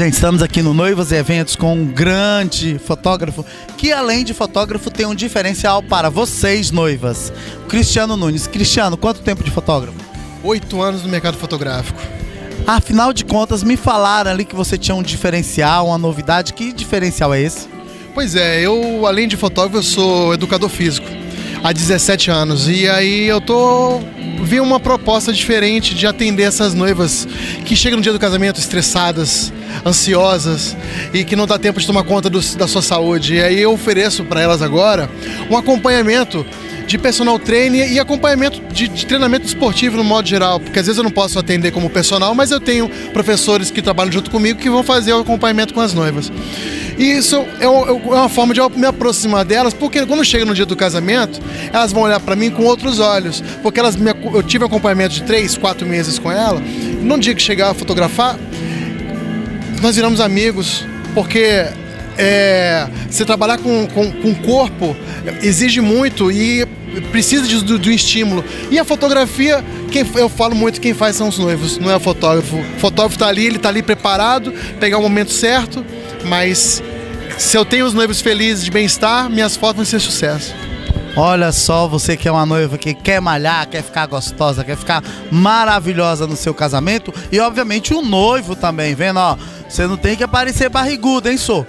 Gente, estamos aqui no Noivas e Eventos com um grande fotógrafo que, além de fotógrafo, tem um diferencial para vocês, noivas. Cristiano Nunes. Cristiano, quanto tempo de fotógrafo? Oito anos no mercado fotográfico. Afinal de contas, me falaram ali que você tinha um diferencial, uma novidade. Que diferencial é esse? Pois é, eu, além de fotógrafo, eu sou educador físico há 17 anos. E aí eu tô vi uma proposta diferente de atender essas noivas que chegam no dia do casamento estressadas, ansiosas e que não dá tempo de tomar conta do, da sua saúde. E aí eu ofereço para elas agora um acompanhamento de personal trainer e acompanhamento de, de, treinamento esportivo no modo geral, porque às vezes eu não posso atender como personal, mas eu tenho professores que trabalham junto comigo que vão fazer o acompanhamento com as noivas. E isso é, é uma forma de eu me aproximar delas, porque quando chega no dia do casamento, elas vão olhar para mim com outros olhos, porque elas me, eu tive acompanhamento de três, quatro meses com ela. No dia que chegar a fotografar, nós viramos amigos, porque é, você trabalhar com, com, com corpo exige muito e precisa de, do, do, estímulo. E a fotografia, quem, eu falo muito, quem faz são os noivos, não é o fotógrafo. O fotógrafo está ali, ele está ali preparado, pegar o momento certo, mas se eu tenho os noivos felizes de bem-estar, minhas fotos vão ser sucesso. Olha só, você que é uma noiva que quer malhar, quer ficar gostosa, quer ficar maravilhosa no seu casamento e obviamente o noivo também, vendo, ó, você não tem que aparecer barrigudo, hein, sou?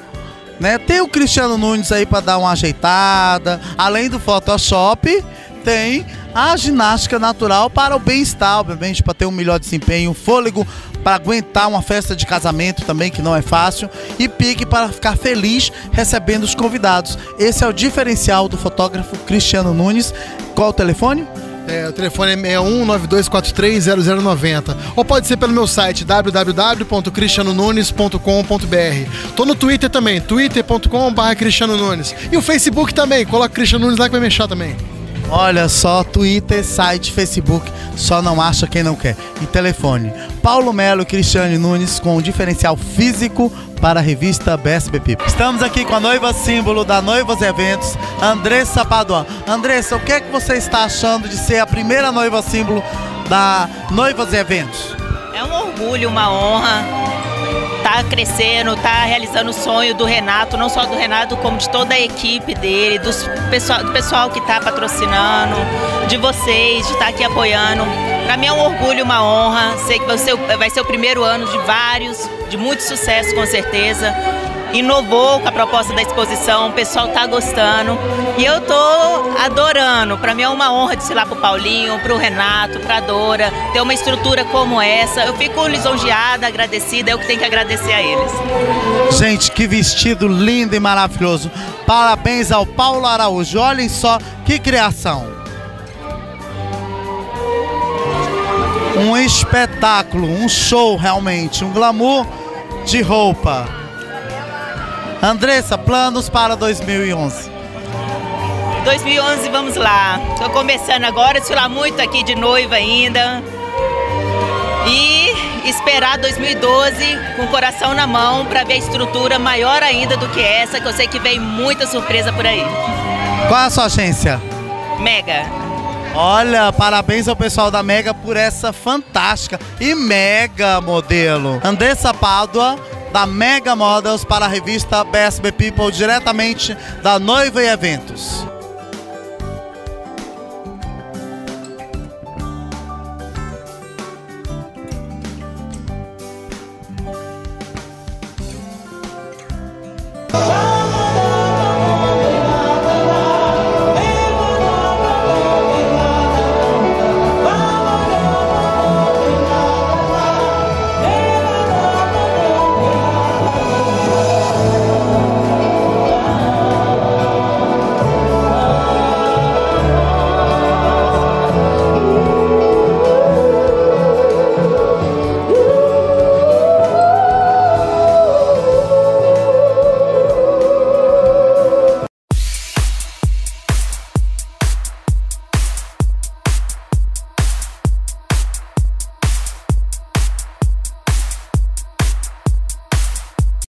Né? Tem o Cristiano Nunes aí para dar uma ajeitada. Além do Photoshop, tem a ginástica natural para o bem-estar, obviamente, para ter um melhor desempenho, fôlego para aguentar uma festa de casamento também, que não é fácil, e pique para ficar feliz recebendo os convidados. Esse é o diferencial do fotógrafo Cristiano Nunes. Qual o telefone? É, o telefone é 6192430090. Ou pode ser pelo meu site www.cristianonunes.com.br. Tô no Twitter também, twitter.com.br Cristiano Nunes. E o Facebook também, coloca Cristiano Nunes lá que vai mexer também. Olha só, Twitter, site, Facebook, só não acha quem não quer. E telefone. Paulo Melo e Cristiane Nunes com um diferencial físico para a revista BSB People. Estamos aqui com a noiva símbolo da Noivas Eventos, Andressa Paduan. Andressa, o que é que você está achando de ser a primeira noiva símbolo da Noivas Eventos? É um orgulho, uma honra tá crescendo, tá realizando o sonho do Renato, não só do Renato, como de toda a equipe dele, dos pessoal, do pessoal que está patrocinando, de vocês, de estar tá aqui apoiando. Para mim é um orgulho, uma honra. Sei que vai ser, vai ser o primeiro ano de vários, de muito sucesso com certeza inovou com a proposta da exposição, o pessoal está gostando e eu tô adorando. Para mim é uma honra de ser lá pro Paulinho, pro Renato, pra Dora, ter uma estrutura como essa. Eu fico lisonjeada, agradecida, é o que tenho que agradecer a eles. Gente, que vestido lindo e maravilhoso. Parabéns ao Paulo Araújo. Olhem só que criação. Um espetáculo, um show realmente, um glamour de roupa. Andressa, planos para 2011? 2011, vamos lá. Estou começando agora, lá muito aqui de noiva ainda. E esperar 2012 com o coração na mão para ver a estrutura maior ainda do que essa, que eu sei que vem muita surpresa por aí. Qual é a sua agência? Mega. Olha, parabéns ao pessoal da Mega por essa fantástica e mega modelo. Andressa Pádua da Mega Models para a revista BSB People, diretamente da Noiva e Eventos.